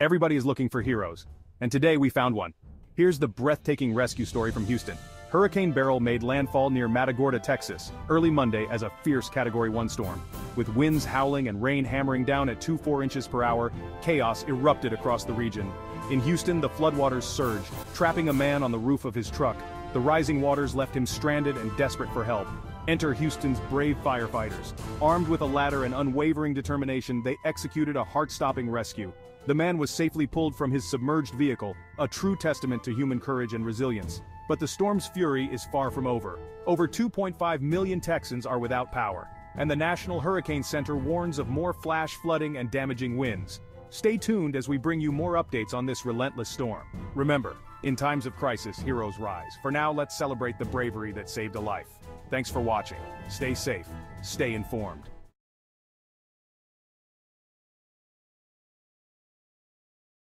Everybody is looking for heroes, and today we found one. Here's the breathtaking rescue story from Houston. Hurricane Beryl made landfall near Matagorda, Texas, early Monday as a fierce Category 1 storm. With winds howling and rain hammering down at 2-4 inches per hour, chaos erupted across the region. In Houston, the floodwaters surged, trapping a man on the roof of his truck. The rising waters left him stranded and desperate for help. Enter Houston's brave firefighters. Armed with a ladder and unwavering determination, they executed a heart-stopping rescue. The man was safely pulled from his submerged vehicle, a true testament to human courage and resilience. But the storm's fury is far from over. Over 2.5 million Texans are without power, and the National Hurricane Center warns of more flash flooding and damaging winds. Stay tuned as we bring you more updates on this relentless storm. Remember, in times of crisis, heroes rise. For now, let's celebrate the bravery that saved a life. Thanks for watching. Stay safe. Stay informed.